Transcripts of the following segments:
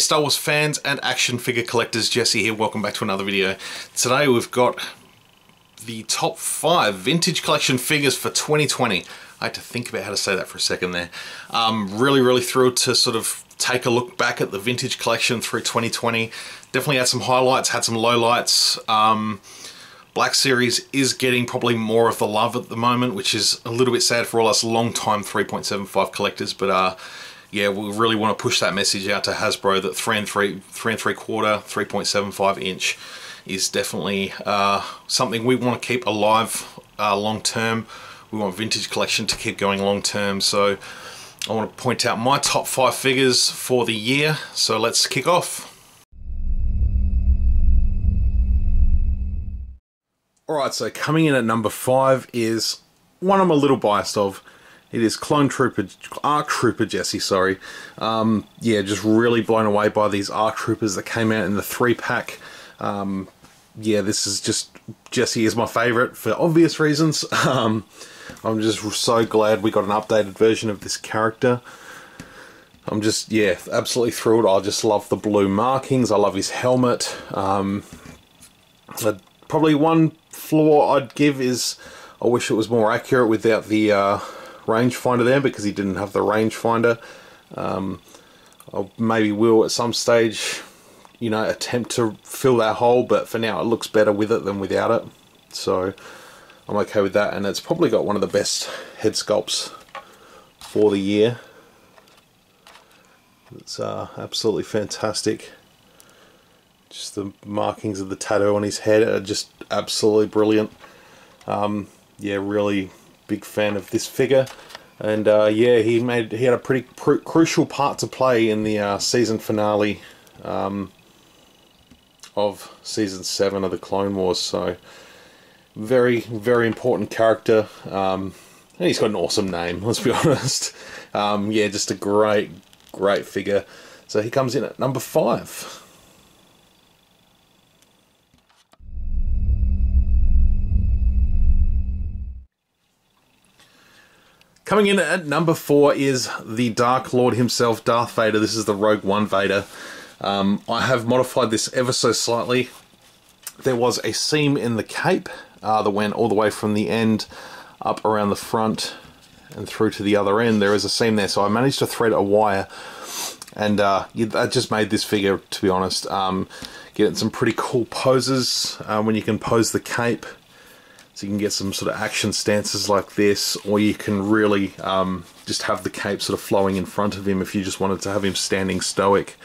Star Wars fans and action figure collectors, Jesse here, welcome back to another video. Today we've got the top 5 vintage collection figures for 2020. I had to think about how to say that for a second there. Um, really, really thrilled to sort of take a look back at the vintage collection through 2020. Definitely had some highlights, had some lowlights. Um, Black Series is getting probably more of the love at the moment, which is a little bit sad for all us long-time 3.75 collectors, but uh, yeah, we really want to push that message out to Hasbro that three and three, three and three quarter, 3.75 inch is definitely uh, something we want to keep alive uh, long term. We want vintage collection to keep going long term. So I want to point out my top five figures for the year. So let's kick off. Alright, so coming in at number five is one I'm a little biased of. It is Clone Trooper, ARC Trooper Jesse, sorry. Um, yeah, just really blown away by these ARC Troopers that came out in the three pack. Um, yeah, this is just, Jesse is my favourite for obvious reasons. Um, I'm just so glad we got an updated version of this character. I'm just, yeah, absolutely thrilled. I just love the blue markings. I love his helmet. Um, probably one flaw I'd give is I wish it was more accurate without the uh, rangefinder there because he didn't have the rangefinder. Um, I maybe will at some stage, you know, attempt to fill that hole, but for now it looks better with it than without it. So I'm okay with that, and it's probably got one of the best head sculpts for the year. It's uh, absolutely fantastic. Just the markings of the tattoo on his head are just absolutely brilliant. Um, yeah, really big fan of this figure. And uh, yeah, he made he had a pretty crucial part to play in the uh, season finale um, of season seven of the Clone Wars. So very very important character. Um, and he's got an awesome name. Let's be honest. Um, yeah, just a great great figure. So he comes in at number five. Coming in at number four is the Dark Lord himself, Darth Vader. This is the Rogue One Vader. Um, I have modified this ever so slightly. There was a seam in the cape uh, that went all the way from the end up around the front and through to the other end. There is a seam there, so I managed to thread a wire and uh, that just made this figure, to be honest, um, getting some pretty cool poses uh, when you can pose the cape so you can get some sort of action stances like this, or you can really um, just have the cape sort of flowing in front of him if you just wanted to have him standing stoic.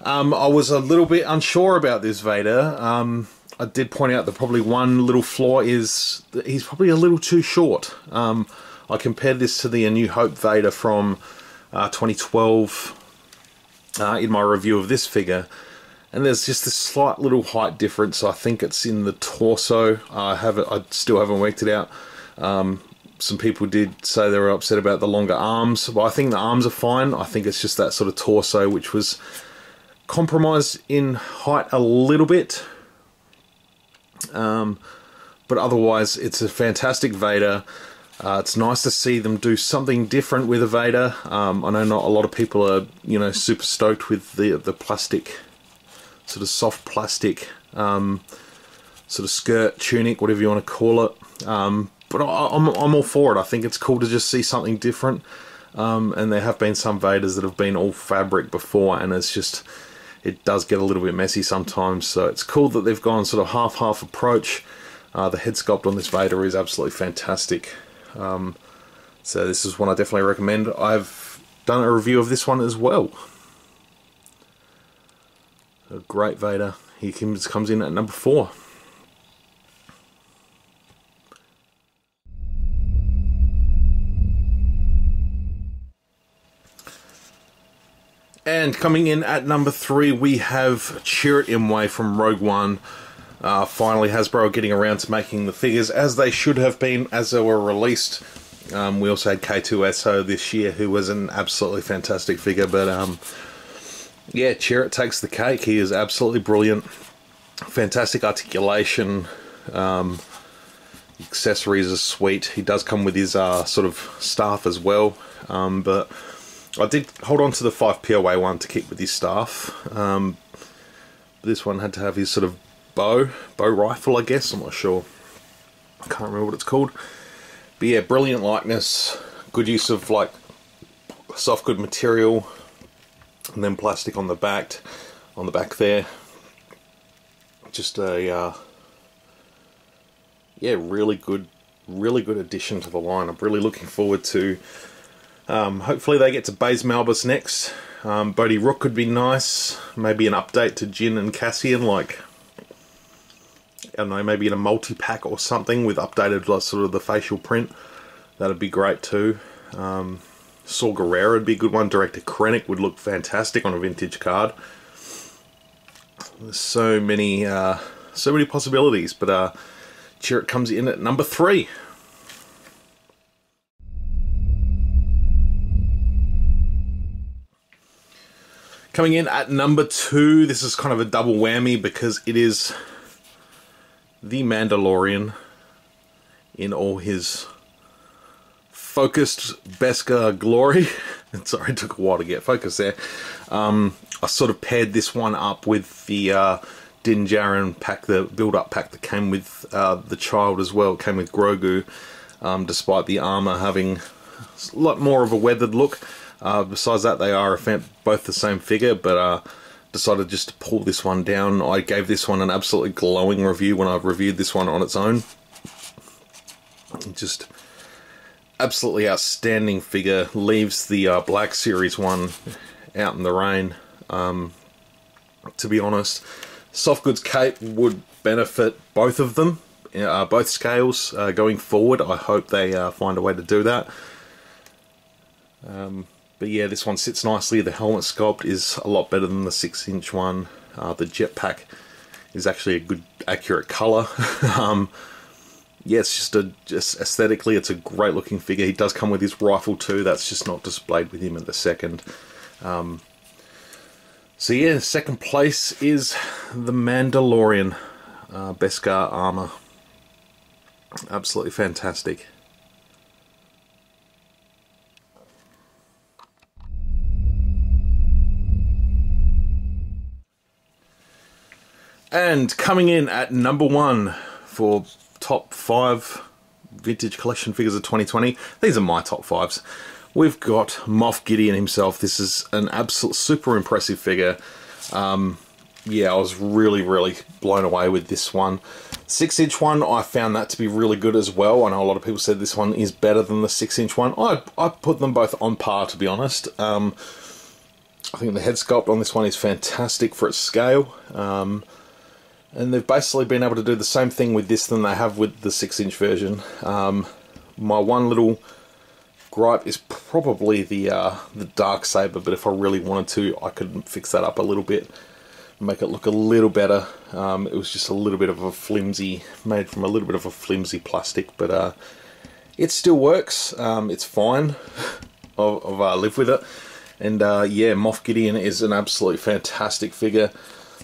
Um, I was a little bit unsure about this Vader. Um, I did point out that probably one little flaw is he's probably a little too short. Um, I compared this to the A New Hope Vader from uh, 2012 uh, in my review of this figure and there's just this slight little height difference. I think it's in the torso. I haven't, I still haven't worked it out. Um, some people did say they were upset about the longer arms, but I think the arms are fine. I think it's just that sort of torso which was compromised in height a little bit. Um, but otherwise, it's a fantastic Vader. Uh, it's nice to see them do something different with a Vader. Um, I know not a lot of people are, you know, super stoked with the the plastic sort of soft plastic um, sort of skirt, tunic, whatever you want to call it. Um, but I, am I'm, I'm all for it. I think it's cool to just see something different. Um, and there have been some Vaders that have been all fabric before, and it's just it does get a little bit messy sometimes. So it's cool that they've gone sort of half-half approach. Uh, the head sculpt on this Vader is absolutely fantastic. Um, so this is one I definitely recommend. I've done a review of this one as well a great Vader. He comes in at number four. And coming in at number three, we have Chirrut Imwe from Rogue One. Uh, finally, Hasbro getting around to making the figures as they should have been as they were released. Um, we also had K2SO this year, who was an absolutely fantastic figure, but um, yeah, Chirrut takes the cake. He is absolutely brilliant. Fantastic articulation. Um, accessories are sweet. He does come with his uh, sort of staff as well. Um, but I did hold on to the 5 POA one to keep with his staff. Um, this one had to have his sort of bow, bow rifle, I guess. I'm not sure. I can't remember what it's called. But yeah, brilliant likeness. Good use of like soft good material, and then plastic on the back, on the back there. Just a uh, yeah, really good, really good addition to the line. I'm really looking forward to. Um, hopefully they get to Baze Malbus next. Um, Bodhi Rook could be nice. Maybe an update to Jyn and Cassian, like I don't know, maybe in a multi-pack or something with updated like, sort of the facial print. That'd be great too. Um, Saw Gerrera would be a good one. Director Krennic would look fantastic on a vintage card. There's so many, uh, so many possibilities, but uh, Chirrut comes in at number three. Coming in at number two, this is kind of a double whammy because it is the Mandalorian in all his focused Beskar glory. Sorry, it took a while to get focused there. Um, I sort of paired this one up with the uh, Din Djarin pack, the build-up pack that came with uh, the child as well. It came with Grogu, um, despite the armor having a lot more of a weathered look. Uh, besides that, they are both the same figure, but uh, decided just to pull this one down. I gave this one an absolutely glowing review when I reviewed this one on its own. Just absolutely outstanding figure. Leaves the uh, Black Series one out in the rain. Um, to be honest, soft goods cape would benefit both of them, uh, both scales uh, going forward. I hope they uh, find a way to do that. Um, but yeah, this one sits nicely. The helmet sculpt is a lot better than the 6 inch one. Uh, the jetpack is actually a good, accurate colour. um, yeah, it's just a just aesthetically, it's a great looking figure. He does come with his rifle too. That's just not displayed with him at the second. Um, so yeah, second place is the Mandalorian uh, Beskar armor. Absolutely fantastic. And coming in at number one for top five vintage collection figures of 2020. These are my top fives. We've got Moff Gideon himself. This is an absolute super impressive figure. Um, yeah, I was really, really blown away with this one. Six inch one, I found that to be really good as well. I know a lot of people said this one is better than the six inch one. I, I put them both on par, to be honest. Um, I think the head sculpt on this one is fantastic for its scale. Um, and they've basically been able to do the same thing with this than they have with the 6 inch version. Um, my one little gripe is probably the uh, the dark saber, but if I really wanted to, I could fix that up a little bit, make it look a little better. Um, it was just a little bit of a flimsy, made from a little bit of a flimsy plastic, but uh, it still works. Um, it's fine. I've uh, lived with it, and uh, yeah, Moff Gideon is an absolutely fantastic figure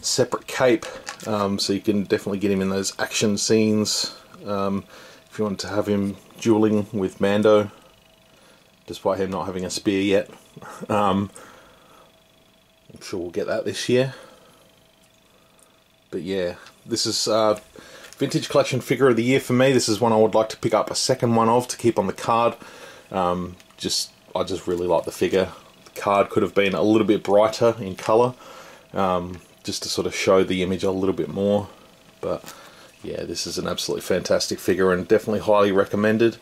separate cape, um, so you can definitely get him in those action scenes. Um, if you want to have him dueling with Mando, despite him not having a spear yet. Um, I'm sure we'll get that this year. But yeah, this is uh, vintage collection figure of the year for me. This is one I would like to pick up a second one of to keep on the card. Um, just I just really like the figure. The card could have been a little bit brighter in colour. Um, just to sort of show the image a little bit more. But yeah, this is an absolutely fantastic figure and definitely highly recommended.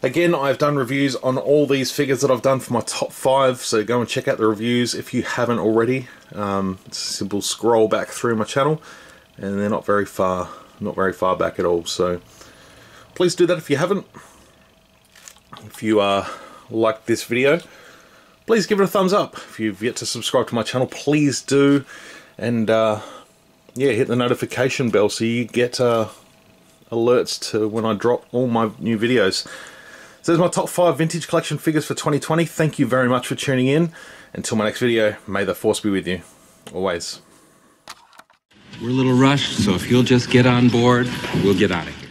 Again, I've done reviews on all these figures that I've done for my top five, so go and check out the reviews if you haven't already. Um, simple scroll back through my channel, and they're not very far, not very far back at all. So please do that if you haven't. If you uh, like this video, please give it a thumbs up. If you've yet to subscribe to my channel, please do and uh, yeah, hit the notification bell so you get uh, alerts to when I drop all my new videos. So there's my top 5 vintage collection figures for 2020. Thank you very much for tuning in. Until my next video, may the force be with you. Always. We're a little rushed, so if you'll just get on board, we'll get out of here.